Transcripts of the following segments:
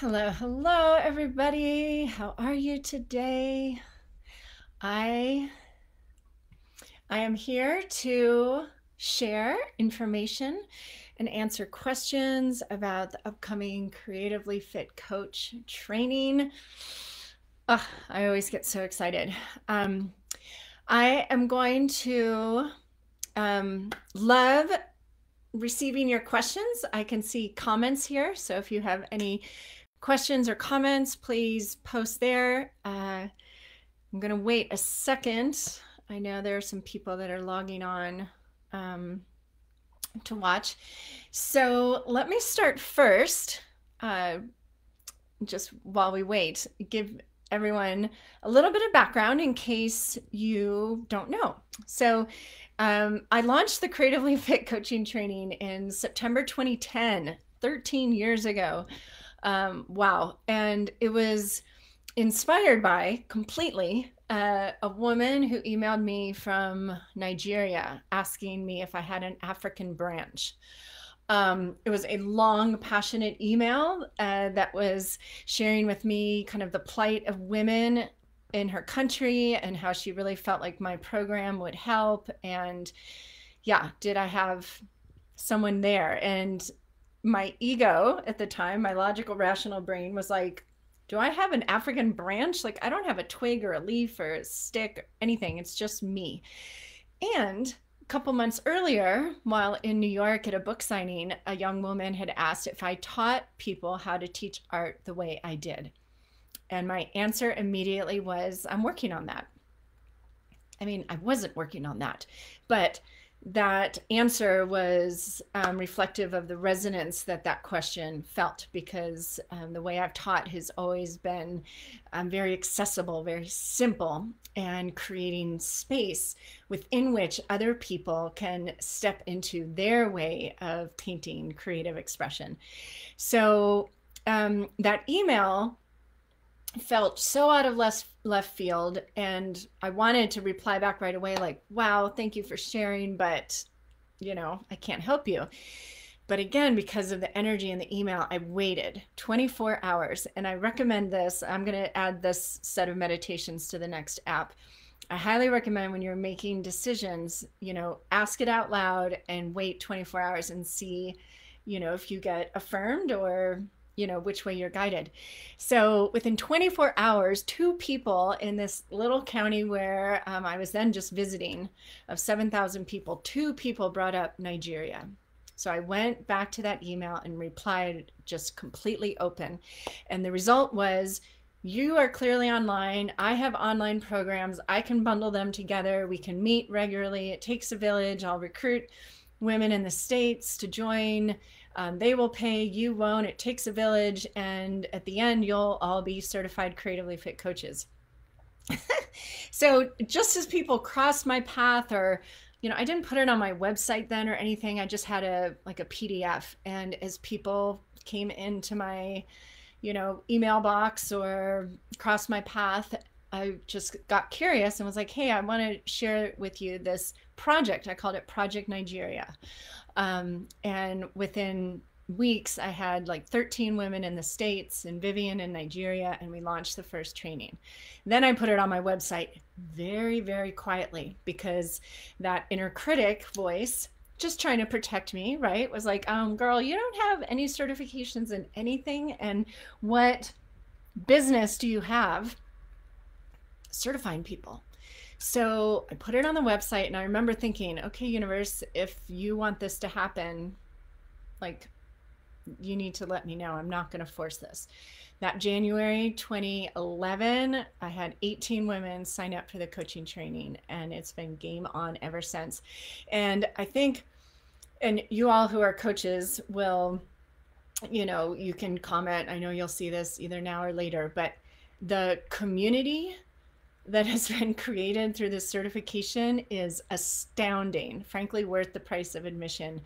Hello, hello, everybody. How are you today? I I am here to share information and answer questions about the upcoming Creatively Fit Coach training. Oh, I always get so excited. Um, I am going to um, love receiving your questions. I can see comments here. So if you have any questions or comments, please post there. Uh, I'm going to wait a second. I know there are some people that are logging on um, to watch. So let me start first, uh, just while we wait, give everyone a little bit of background in case you don't know. So um, I launched the Creatively Fit coaching training in September 2010, 13 years ago. Um, wow. And it was inspired by completely uh, a woman who emailed me from Nigeria asking me if I had an African branch. Um, it was a long, passionate email uh, that was sharing with me kind of the plight of women in her country and how she really felt like my program would help. And yeah, did I have someone there? And my ego at the time, my logical, rational brain was like, do I have an African branch? Like, I don't have a twig or a leaf or a stick or anything. It's just me. And a couple months earlier, while in New York at a book signing, a young woman had asked if I taught people how to teach art the way I did. And my answer immediately was, I'm working on that. I mean, I wasn't working on that, but that answer was um, reflective of the resonance that that question felt because um, the way I've taught has always been um, very accessible, very simple, and creating space within which other people can step into their way of painting creative expression. So um, that email felt so out of left left field and I wanted to reply back right away like wow thank you for sharing but you know I can't help you. But again because of the energy in the email I waited 24 hours and I recommend this. I'm going to add this set of meditations to the next app. I highly recommend when you're making decisions you know ask it out loud and wait 24 hours and see you know if you get affirmed or you know which way you're guided so within 24 hours two people in this little county where um, i was then just visiting of 7000 people two people brought up nigeria so i went back to that email and replied just completely open and the result was you are clearly online. I have online programs. I can bundle them together. We can meet regularly. It takes a village. I'll recruit women in the States to join. Um, they will pay, you won't. It takes a village. And at the end, you'll all be certified creatively fit coaches. so just as people crossed my path or you know i didn't put it on my website then or anything i just had a like a pdf and as people came into my you know email box or crossed my path i just got curious and was like hey i want to share with you this project i called it project nigeria um, and within weeks, I had like 13 women in the States and Vivian in Nigeria, and we launched the first training. Then I put it on my website very, very quietly because that inner critic voice, just trying to protect me, right, was like, um, girl, you don't have any certifications in anything. And what business do you have certifying people? So I put it on the website and I remember thinking, okay, universe, if you want this to happen, like you need to let me know. I'm not going to force this. That January 2011, I had 18 women sign up for the coaching training, and it's been game on ever since. And I think, and you all who are coaches will, you know, you can comment. I know you'll see this either now or later, but the community that has been created through this certification is astounding, frankly, worth the price of admission.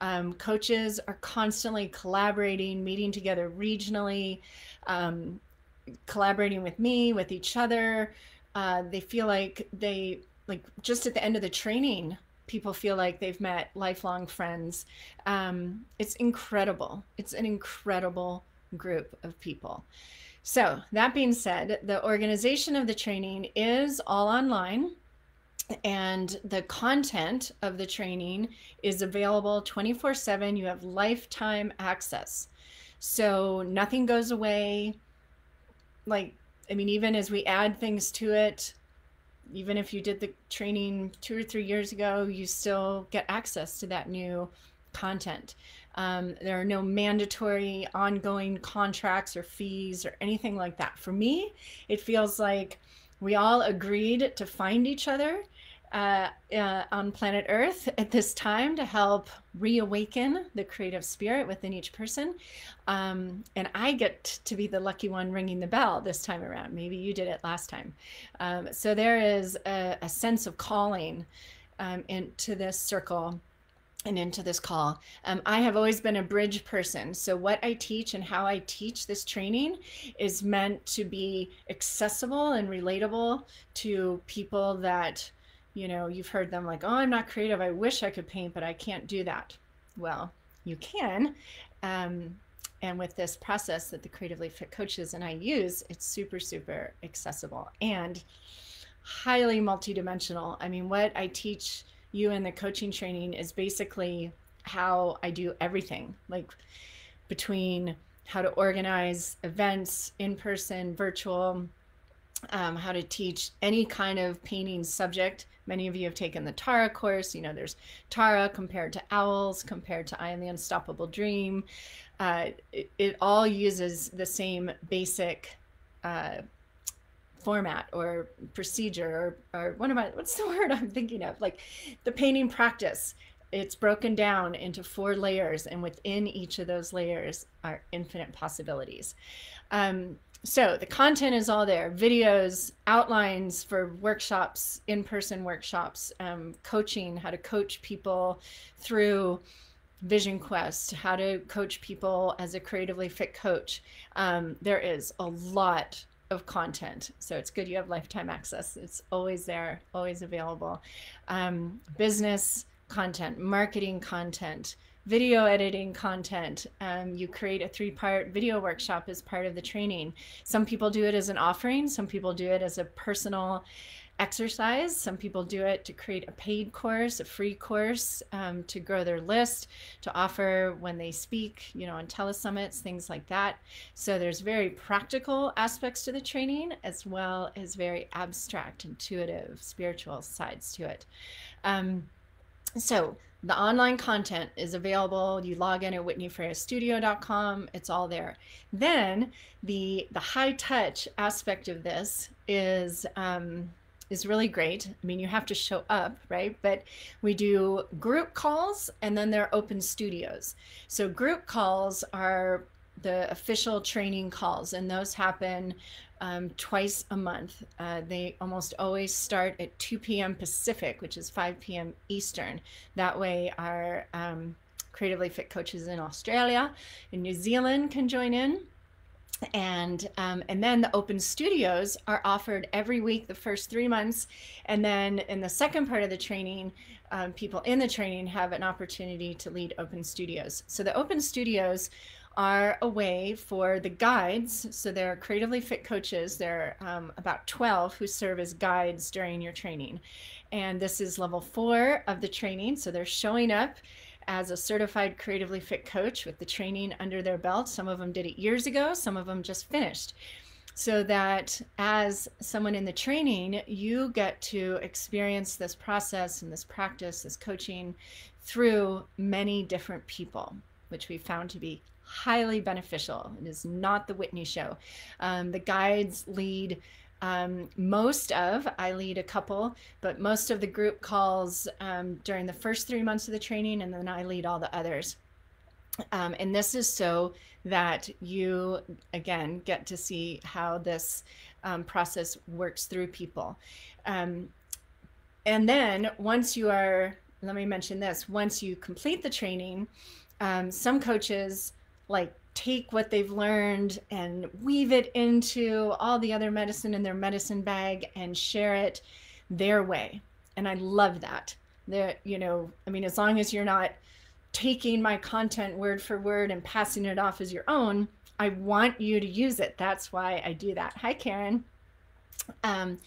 Um, coaches are constantly collaborating, meeting together regionally, um, collaborating with me, with each other. Uh, they feel like they, like, just at the end of the training, people feel like they've met lifelong friends. Um, it's incredible. It's an incredible group of people. So, that being said, the organization of the training is all online and the content of the training is available 24 7. You have lifetime access. So nothing goes away. Like, I mean, even as we add things to it, even if you did the training two or three years ago, you still get access to that new content. Um, there are no mandatory ongoing contracts or fees or anything like that. For me, it feels like we all agreed to find each other uh, uh, on planet Earth at this time to help reawaken the creative spirit within each person. Um, and I get to be the lucky one ringing the bell this time around. Maybe you did it last time. Um, so there is a, a sense of calling um, into this circle and into this call. Um, I have always been a bridge person. So, what I teach and how I teach this training is meant to be accessible and relatable to people that you know, you've heard them like, oh, I'm not creative. I wish I could paint, but I can't do that. Well, you can. Um, and with this process that the creatively fit coaches and I use, it's super, super accessible and highly multidimensional. I mean, what I teach you and the coaching training is basically how I do everything, like between how to organize events, in person, virtual, um, how to teach any kind of painting subject Many of you have taken the Tara course. You know, there's Tara compared to owls, compared to I am the Unstoppable Dream. Uh, it, it, all uses the same basic uh, format or procedure or, or what am I, what's the word I'm thinking of? Like the painting practice. It's broken down into four layers, and within each of those layers are infinite possibilities. Um, so the content is all there videos outlines for workshops in-person workshops um, coaching how to coach people through vision quest how to coach people as a creatively fit coach um, there is a lot of content so it's good you have lifetime access it's always there always available um, business content marketing content video editing content. Um, you create a three part video workshop as part of the training. Some people do it as an offering, some people do it as a personal exercise. Some people do it to create a paid course, a free course um, to grow their list, to offer when they speak, you know, on telesummits, things like that. So there's very practical aspects to the training as well as very abstract, intuitive, spiritual sides to it. Um, so the online content is available. You log in at whitneyfreyastudio.com. It's all there. Then the the high touch aspect of this is um, is really great. I mean, you have to show up, right? But we do group calls and then there are open studios. So group calls are the official training calls, and those happen um, twice a month. Uh, they almost always start at 2 p.m. Pacific, which is 5 p.m. Eastern. That way, our um, creatively fit coaches in Australia and New Zealand can join in. And um, and then the open studios are offered every week the first three months, and then in the second part of the training, um, people in the training have an opportunity to lead open studios. So the open studios are a way for the guides. So there are creatively fit coaches. There are um, about 12 who serve as guides during your training. And this is level four of the training. So they're showing up as a certified creatively fit coach with the training under their belt. Some of them did it years ago, some of them just finished. So that as someone in the training, you get to experience this process and this practice, this coaching through many different people, which we found to be highly beneficial. It is not the Whitney show. Um, the guides lead um, most of, I lead a couple, but most of the group calls um, during the first three months of the training, and then I lead all the others. Um, and this is so that you, again, get to see how this um, process works through people. Um, and then once you are, let me mention this, once you complete the training, um, some coaches like take what they've learned and weave it into all the other medicine in their medicine bag and share it their way. And I love that. That, you know, I mean, as long as you're not taking my content word for word and passing it off as your own, I want you to use it. That's why I do that. Hi, Karen. Um,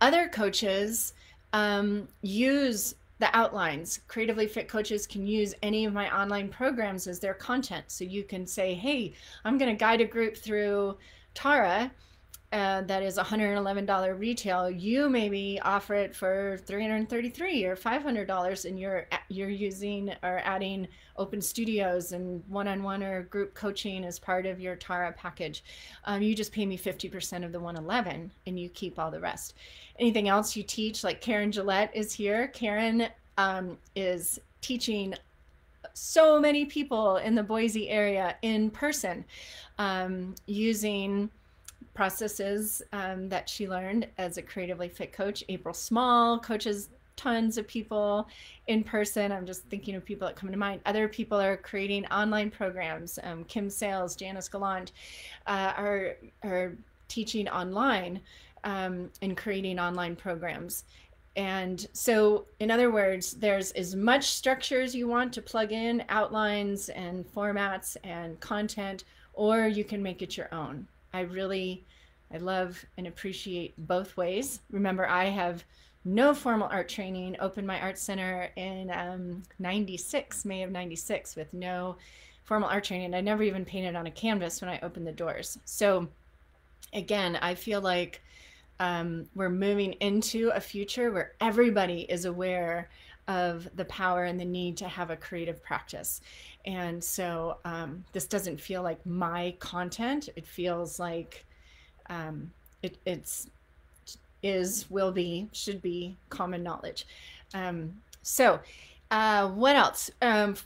other coaches um, use the outlines. Creatively fit coaches can use any of my online programs as their content. So you can say, hey, I'm going to guide a group through Tara. Uh, that is $111 retail. You maybe offer it for 333 or $500 and you're you're using or adding open studios and one-on-one or group coaching as part of your Tara package. Um, you just pay me 50% of the 111, and you keep all the rest anything else you teach. Like Karen Gillette is here. Karen um, is teaching so many people in the Boise area in person um, using processes um, that she learned as a creatively fit coach. April Small coaches tons of people in person. I'm just thinking of people that come to mind. Other people are creating online programs. Um, Kim Sales, Janice Gallant uh, are, are teaching online um, and creating online programs. And so, in other words, there's as much structure as you want to plug in outlines and formats and content, or you can make it your own. I really, I love and appreciate both ways. Remember, I have no formal art training, opened my art center in um, 96, May of 96, with no formal art training. I never even painted on a canvas when I opened the doors. So, again, I feel like um, we're moving into a future where everybody is aware of the power and the need to have a creative practice. And so um, this doesn't feel like my content. It feels like um, it, it's is, will be, should be common knowledge. Um, so uh, what else? Um,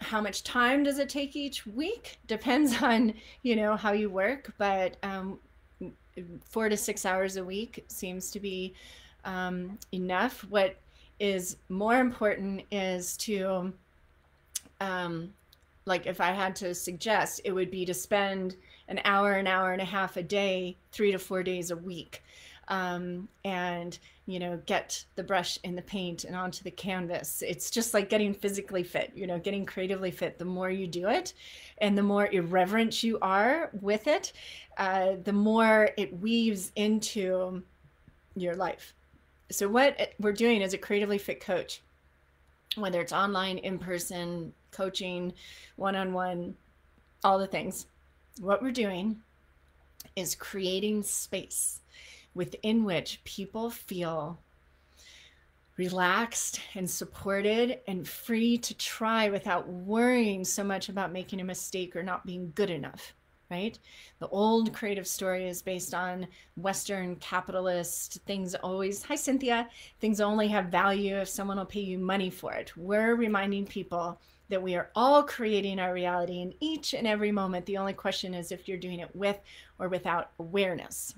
how much time does it take each week? Depends on, you know, how you work, but um, four to six hours a week seems to be um, enough. What is more important is to, um, like, if I had to suggest, it would be to spend an hour, an hour and a half a day, three to four days a week um, and you know get the brush and the paint and onto the canvas. It's just like getting physically fit you know getting creatively fit. The more you do it and the more irreverent you are with it uh, the more it weaves into your life so what we're doing as a creatively fit coach whether it's online in person coaching one-on-one all the things. What we're doing is creating space within which people feel relaxed and supported and free to try without worrying so much about making a mistake or not being good enough right the old creative story is based on western capitalist things always hi cynthia things only have value if someone will pay you money for it we're reminding people that we are all creating our reality in each and every moment the only question is if you're doing it with or without awareness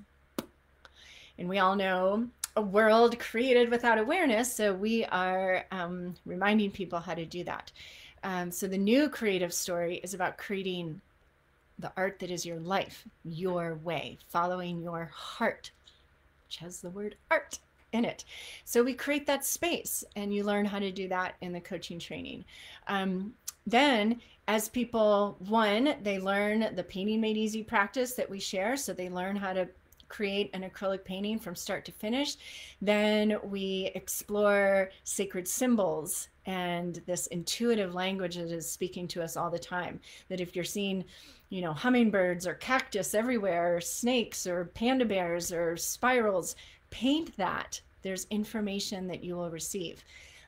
and we all know a world created without awareness. So we are um, reminding people how to do that. Um, so the new creative story is about creating the art that is your life, your way, following your heart, which has the word art in it. So we create that space, and you learn how to do that in the coaching training. Um, then, as people, one, they learn the painting made easy practice that we share. So they learn how to create an acrylic painting from start to finish. Then we explore sacred symbols and this intuitive language that is speaking to us all the time. That if you're seeing, you know, hummingbirds or cactus everywhere, or snakes or panda bears or spirals, paint that. There's information that you will receive.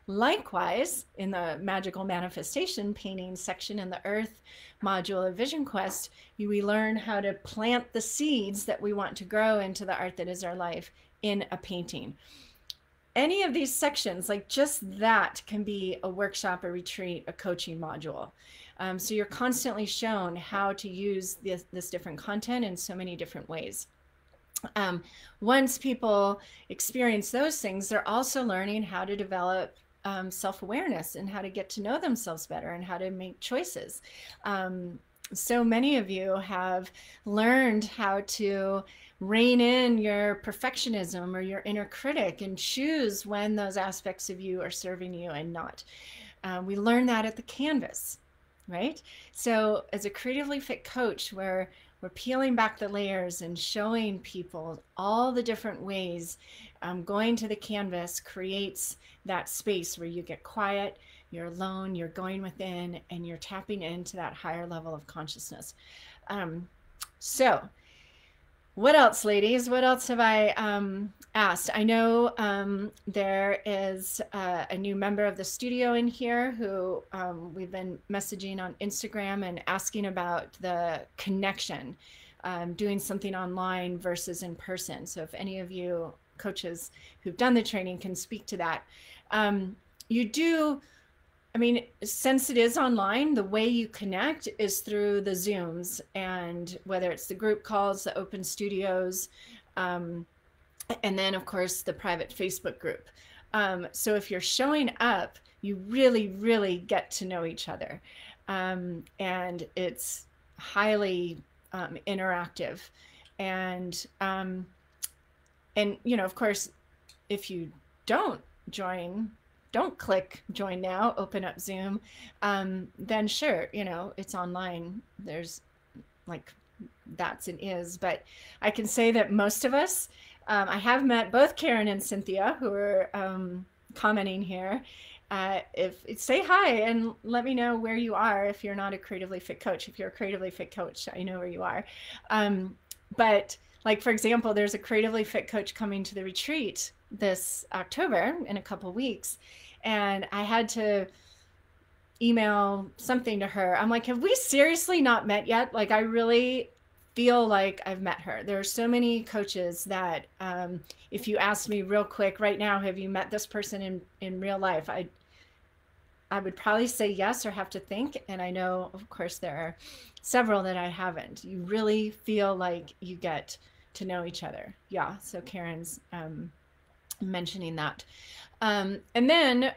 Likewise, in the magical manifestation painting section in the Earth module of Vision Quest, we learn how to plant the seeds that we want to grow into the art that is our life in a painting. Any of these sections, like just that, can be a workshop, a retreat, a coaching module. Um, so you're constantly shown how to use this, this different content in so many different ways. Um, once people experience those things, they're also learning how to develop um, self awareness and how to get to know themselves better and how to make choices. Um, so many of you have learned how to rein in your perfectionism or your inner critic and choose when those aspects of you are serving you and not. Uh, we learn that at the canvas, right? So, as a creatively fit coach, where we're peeling back the layers and showing people all the different ways um, going to the canvas creates that space where you get quiet, you're alone, you're going within, and you're tapping into that higher level of consciousness. Um, so, what else, ladies? What else have I um, asked? I know um, there is uh, a new member of the studio in here who um, we've been messaging on Instagram and asking about the connection, um, doing something online versus in person. So, if any of you coaches who've done the training can speak to that, um, you do I mean, since it is online, the way you connect is through the Zooms and whether it's the group calls, the open studios, um, and then, of course, the private Facebook group. Um, so if you're showing up, you really, really get to know each other. Um, and it's highly um, interactive. And, um, and, you know, of course, if you don't join don't click join now, open up Zoom, um, then sure, you know, it's online. There's like that's an is. But I can say that most of us, um, I have met both Karen and Cynthia who are um, commenting here. Uh, if say hi and let me know where you are if you're not a creatively fit coach. If you're a creatively fit coach, I know where you are. Um, but like for example, there's a creatively fit coach coming to the retreat this October in a couple weeks, and I had to email something to her. I'm like, have we seriously not met yet? Like, I really feel like I've met her. There are so many coaches that, um, if you ask me real quick right now, have you met this person in in real life? I I would probably say yes or have to think. And I know, of course, there are several that I haven't. You really feel like you get to know each other. Yeah. So Karen's um, mentioning that. Um, and then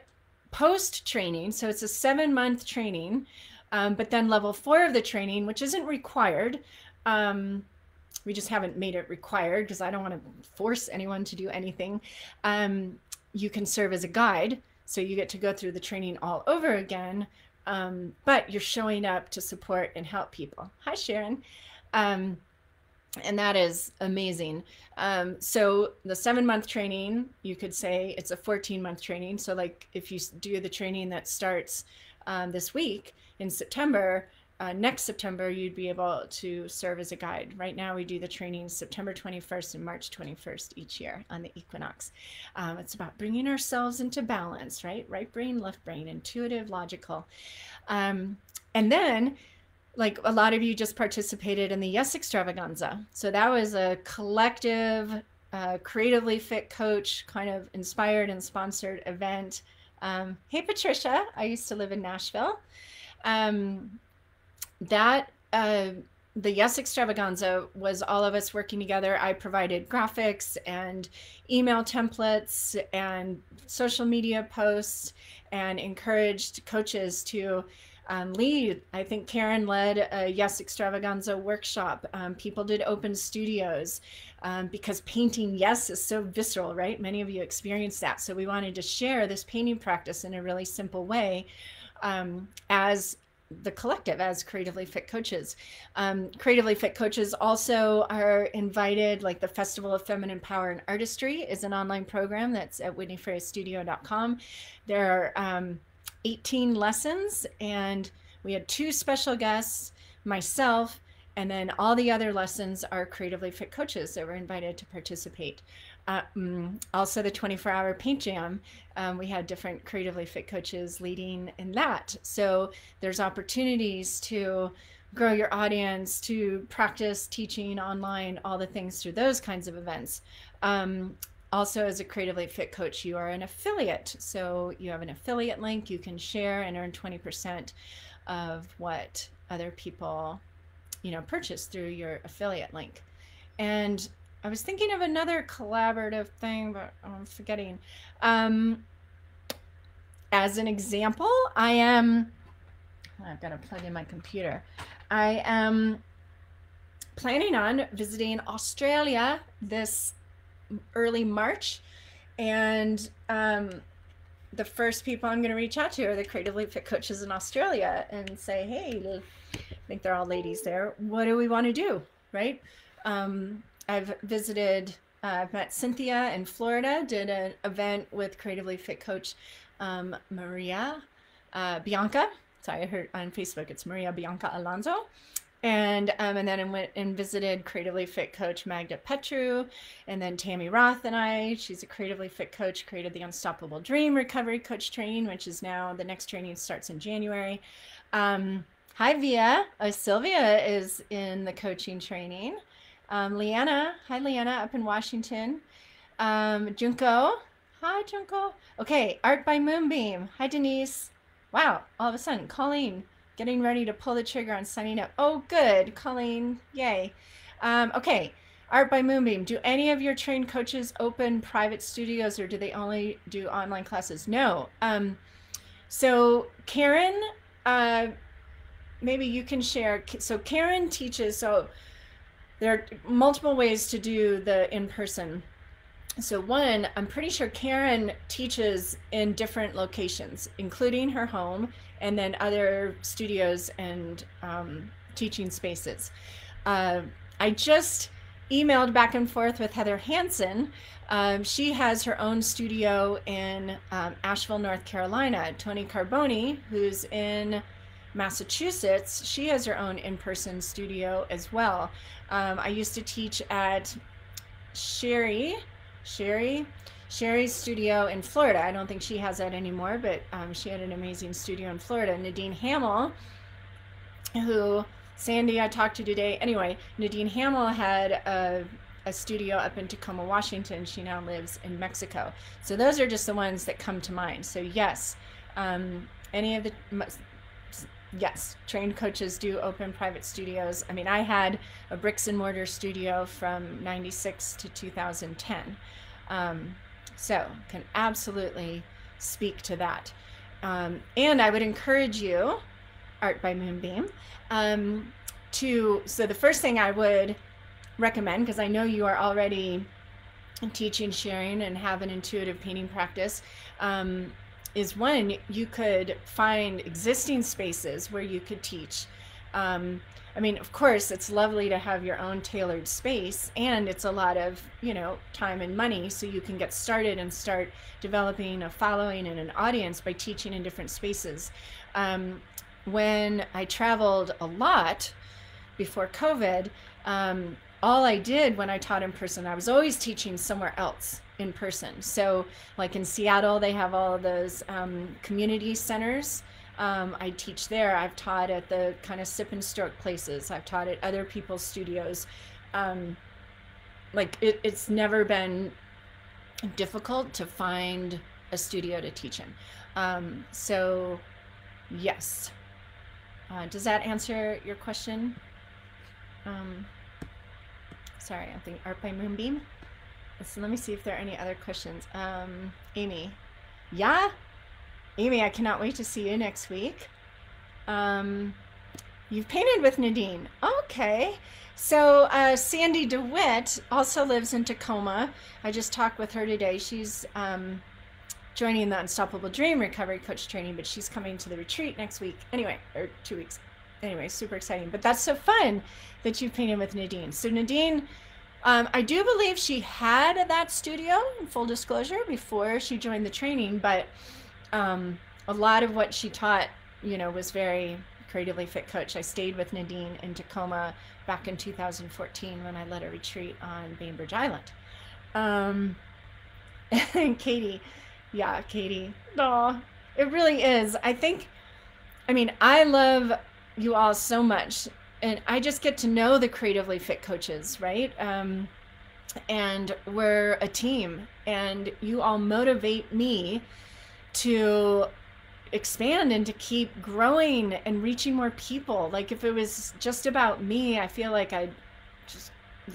post training, so it's a seven month training, um, but then level four of the training, which isn't required. Um, we just haven't made it required because I don't want to force anyone to do anything. Um, you can serve as a guide. So you get to go through the training all over again, um, but you're showing up to support and help people. Hi, Sharon. And that is amazing. Um, so the seven month training, you could say it's a 14 month training. So like if you do the training that starts um, this week in September, uh, next September, you'd be able to serve as a guide. Right now, we do the training September 21st and March 21st each year on the equinox. Um, it's about bringing ourselves into balance, right? Right brain, left brain, intuitive, logical. Um, and then like a lot of you just participated in the Yes Extravaganza. So that was a collective, uh, creatively fit coach kind of inspired and sponsored event. Um, hey, Patricia, I used to live in Nashville. Um, that, uh, the Yes Extravaganza was all of us working together. I provided graphics and email templates and social media posts and encouraged coaches to um, lead. I think Karen led a Yes Extravaganza workshop. Um, people did open studios um, because painting, yes, is so visceral, right? Many of you experienced that. So we wanted to share this painting practice in a really simple way um, as the collective as creatively fit coaches. Um, creatively fit coaches also are invited, like the Festival of Feminine Power and Artistry is an online program that's at whitneyfreyastudio.com. There are um, 18 lessons and we had two special guests, myself, and then all the other lessons are creatively fit coaches that were invited to participate. Uh, um, also, the 24 hour paint jam, um, we had different creatively fit coaches leading in that. So there's opportunities to grow your audience, to practice teaching online, all the things through those kinds of events. Um, also, as a creatively fit coach, you are an affiliate. So you have an affiliate link you can share and earn 20% of what other people, you know, purchase through your affiliate link. And I was thinking of another collaborative thing, but I'm forgetting. Um, as an example, I am, I've got to plug in my computer. I am planning on visiting Australia this early March. And um, the first people I'm going to reach out to are the creatively fit coaches in Australia and say, hey, I think they're all ladies there. What do we want to do? right? Um, I've visited, uh, I've met Cynthia in Florida, did an event with Creatively Fit coach um, Maria uh, Bianca. Sorry, I heard on Facebook it's Maria Bianca Alonso. And um, and then I went and visited Creatively Fit coach Magda Petru, and then Tammy Roth and I. She's a Creatively Fit coach, created the Unstoppable Dream Recovery Coach Training, which is now the next training starts in January. Um, hi, Via. Uh, Sylvia is in the coaching training. Um, Leanna, hi, Leanna, up in Washington. Um, Junko, hi, Junko. Okay, Art by Moonbeam. Hi, Denise. Wow, all of a sudden, Colleen getting ready to pull the trigger on signing up. Oh, good, Colleen. Yay. Um, okay, Art by Moonbeam. Do any of your trained coaches open private studios or do they only do online classes? No. Um, so, Karen, uh, maybe you can share. So, Karen teaches, so there are multiple ways to do the in person. So, one, I'm pretty sure Karen teaches in different locations, including her home and then other studios and um, teaching spaces. Uh, I just emailed back and forth with Heather Hansen. Um, she has her own studio in um, Asheville, North Carolina. Tony Carboni, who's in Massachusetts, she has her own in person studio as well. Um, I used to teach at Sherry, Sherry Sherry's studio in Florida. I don't think she has that anymore, but um, she had an amazing studio in Florida. Nadine Hamill, who Sandy I talked to today. Anyway, Nadine Hamill had a, a studio up in Tacoma, Washington. She now lives in Mexico. So those are just the ones that come to mind. So yes, um, any of the yes, trained coaches do open private studios. I mean, I had a bricks and mortar studio from 96 to 2010. Um, so, can absolutely speak to that. Um, and I would encourage you, Art by Moonbeam, um, to. So, the first thing I would recommend, because I know you are already teaching, sharing, and have an intuitive painting practice, um, is one, you could find existing spaces where you could teach. Um, I mean, of course, it's lovely to have your own tailored space, and it's a lot of, you know, time and money. So you can get started and start developing a following and an audience by teaching in different spaces. Um, when I traveled a lot before COVID, um, all I did when I taught in person, I was always teaching somewhere else in person. So, like in Seattle, they have all those um, community centers um, I teach there. I've taught at the kind of sip and stroke places. I've taught at other people's studios. Um, like it, it's never been difficult to find a studio to teach in. Um, so, yes. Uh, does that answer your question? Um, sorry, I think Art by Moonbeam. So let me see if there are any other questions. Um, Amy, yeah, Amy, I cannot wait to see you next week. Um, you've painted with Nadine. Okay. So uh, Sandy DeWitt also lives in Tacoma. I just talked with her today. She's um, joining the Unstoppable Dream Recovery Coach training, but she's coming to the retreat next week. Anyway, or two weeks. Anyway, super exciting. But that's so fun that you painted with Nadine. So Nadine, um, I do believe she had that studio, full disclosure, before she joined the training, but um, a lot of what she taught, you know, was very creatively fit coach. I stayed with Nadine in Tacoma back in 2014 when I led a retreat on Bainbridge Island. Um, and Katie, yeah, Katie, no, it really is. I think, I mean, I love you all so much, and I just get to know the creatively fit coaches, right? Um, and we're a team, and you all motivate me to expand and to keep growing and reaching more people. Like if it was just about me, I feel like I'd just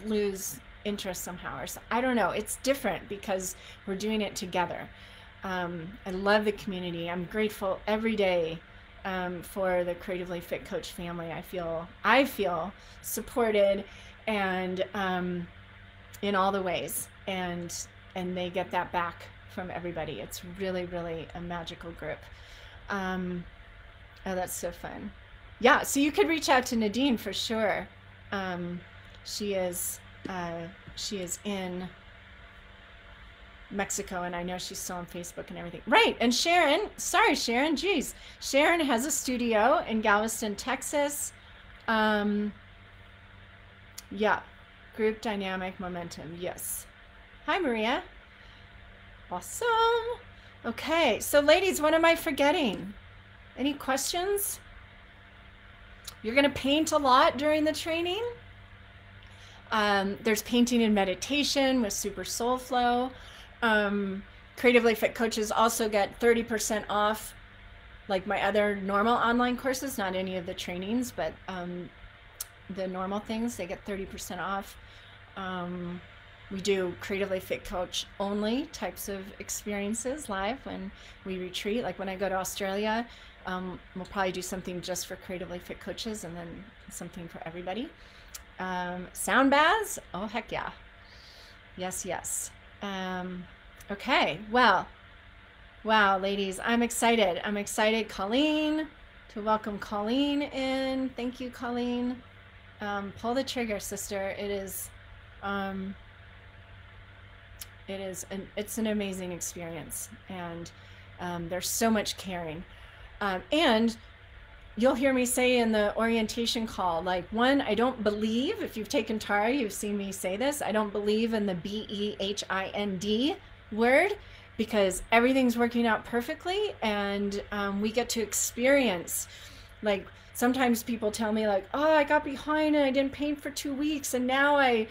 lose interest somehow or so. I don't know. It's different because we're doing it together. Um, I love the community. I'm grateful every day um, for the creatively fit coach family. I feel I feel supported and um, in all the ways, and and they get that back from everybody. It's really, really a magical group. Um, oh, that's so fun. Yeah, so you could reach out to Nadine for sure. Um, she is uh, she is in Mexico, and I know she's still on Facebook and everything. Right. And Sharon, sorry, Sharon, geez. Sharon has a studio in Galveston, Texas. Um, yeah. Group dynamic momentum. Yes. Hi, Maria. Awesome. Okay. So, ladies, what am I forgetting? Any questions? You're going to paint a lot during the training. Um, there's painting and meditation with Super Soul Flow. Um, Creatively Fit coaches also get 30% off, like my other normal online courses, not any of the trainings, but um, the normal things, they get 30% off. We do Creatively Fit Coach only types of experiences live when we retreat. Like when I go to Australia, um, we'll probably do something just for Creatively Fit coaches and then something for everybody. Um, sound baths? Oh, heck yeah. Yes, yes. Um, okay, well, wow, ladies, I'm excited. I'm excited, Colleen, to welcome Colleen in. Thank you, Colleen. Um, pull the trigger, sister. It is, um, it is, an, it's an amazing experience, and um, there's so much caring, um, and you'll hear me say in the orientation call like one i don't believe if you've taken tara you've seen me say this i don't believe in the b-e-h-i-n-d word because everything's working out perfectly and um, we get to experience like sometimes people tell me like oh i got behind and i didn't paint for two weeks and now i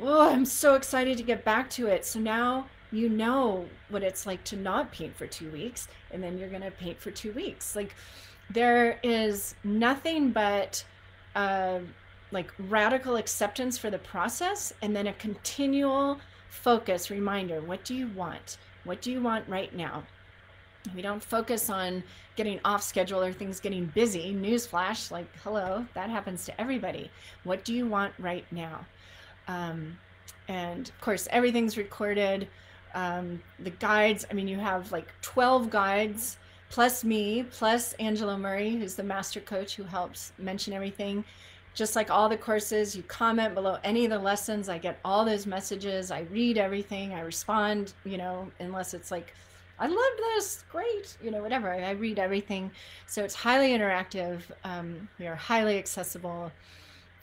oh i'm so excited to get back to it. So now you know what it's like to not paint for two weeks and then you're going to paint for two weeks. Like there is nothing but uh, like radical acceptance for the process and then a continual focus reminder what do you want? What do you want right now? We don't focus on getting off schedule or things getting busy. Newsflash like hello that happens to everybody. What do you want right now um, and of course everything's recorded um, the guides i mean you have like 12 guides plus me, plus Angela Murray, who's the master coach who helps mention everything. Just like all the courses, you comment below any of the lessons. I get all those messages. I read everything. I respond, you know, unless it's like, I love this, great, you know, whatever. I read everything. So it's highly interactive. Um, we are highly accessible.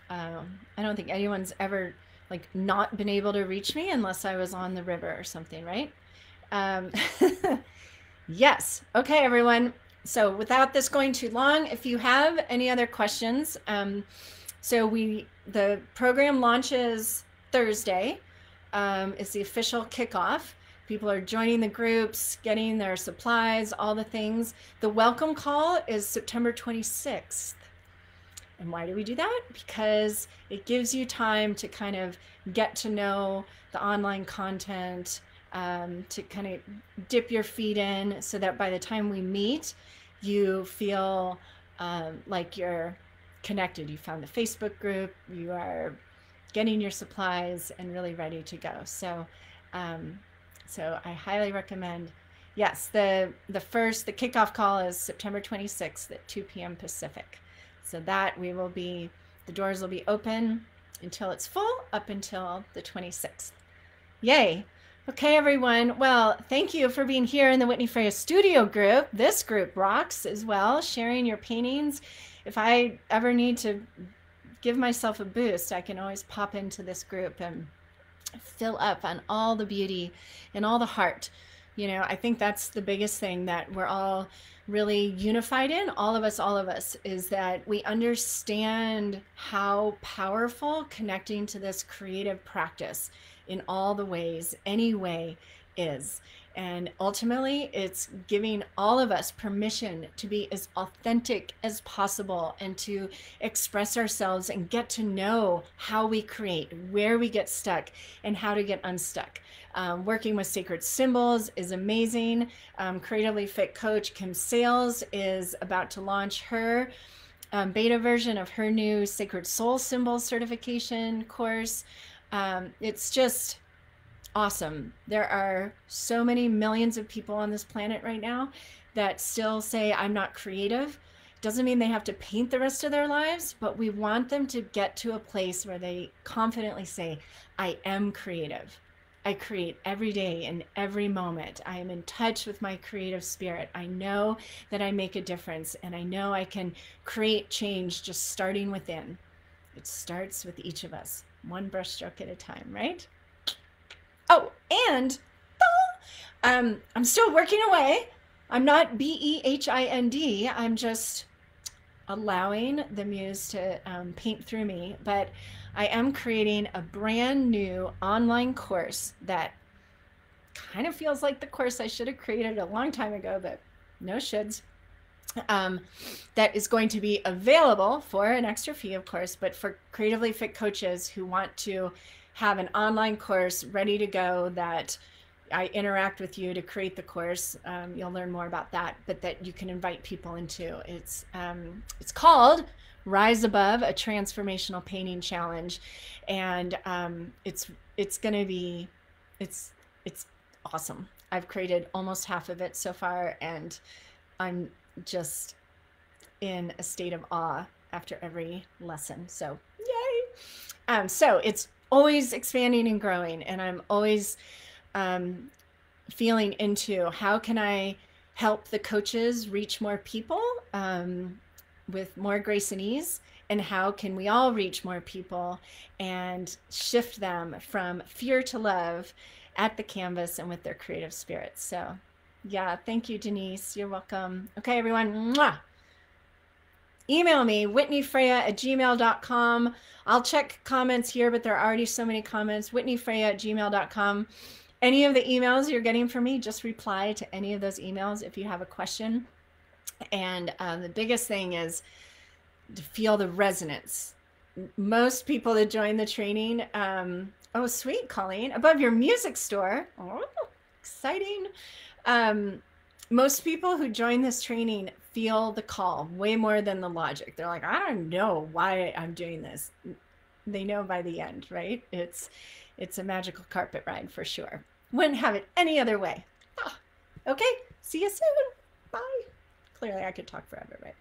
Um, I don't think anyone's ever like not been able to reach me unless I was on the river or something, right? Um, Yes. Okay, everyone. So without this going too long, if you have any other questions, um, so we the program launches Thursday. Um, it's the official kickoff. People are joining the groups, getting their supplies, all the things. The welcome call is September 26th. And why do we do that? Because it gives you time to kind of get to know the online content, um, to kind of dip your feet in so that by the time we meet, you feel um, like you're connected. You found the Facebook group, you are getting your supplies and really ready to go. So, um, so I highly recommend. Yes, the the first the kickoff call is September 26th at 2 p.m. Pacific. So that we will be the doors will be open until it's full up until the 26th. Yay! Okay, everyone. Well, thank you for being here in the Whitney Freya Studio group. This group rocks as well, sharing your paintings. If I ever need to give myself a boost, I can always pop into this group and fill up on all the beauty and all the heart. You know, I think that's the biggest thing that we're all really unified in, all of us, all of us, is that we understand how powerful connecting to this creative practice in all the ways, any way is. And ultimately, it's giving all of us permission to be as authentic as possible and to express ourselves and get to know how we create, where we get stuck, and how to get unstuck. Um, working with sacred symbols is amazing. Um, Creatively Fit coach Kim Sales is about to launch her um, beta version of her new Sacred Soul Symbol certification course. Um, it's just awesome. There are so many millions of people on this planet right now that still say, I'm not creative. doesn't mean they have to paint the rest of their lives, but we want them to get to a place where they confidently say, I am creative. I create every day and every moment. I am in touch with my creative spirit. I know that I make a difference and I know I can create change just starting within. It starts with each of us, one brushstroke at a time, right? Oh, and um, I'm still working away. I'm not B E H I N D. I'm just allowing the muse to um, paint through me. But I am creating a brand new online course that kind of feels like the course I should have created a long time ago, but no shoulds. Um, that is going to be available for an extra fee, of course, but for creatively fit coaches who want to have an online course ready to go that I interact with you to create the course. Um, you'll learn more about that, but that you can invite people into. It's um, it's called Rise Above, a transformational painting challenge, and um, it's it's going to be it's it's awesome. I've created almost half of it so far, and I'm just in a state of awe after every lesson. So yay! Um, so it's always expanding and growing, and I'm always um, feeling into how can I help the coaches reach more people. Um, with more grace and ease and how can we all reach more people and shift them from fear to love at the canvas and with their creative spirits so yeah thank you denise you're welcome okay everyone Mwah! Email me whitneyfreya at gmail.com i'll check comments here but there are already so many comments whitneyfreya at gmail.com any of the emails you're getting from me just reply to any of those emails if you have a question and um, the biggest thing is to feel the resonance. Most people that join the training, um, oh, sweet, Colleen, above your music store. Oh, exciting. Um, most people who join this training feel the call way more than the logic. They're like, I don't know why I'm doing this. They know by the end, right? It's it's a magical carpet ride for sure. Wouldn't have it any other way. Ah, okay, see you soon. Bye. Clearly, I could talk forever, right?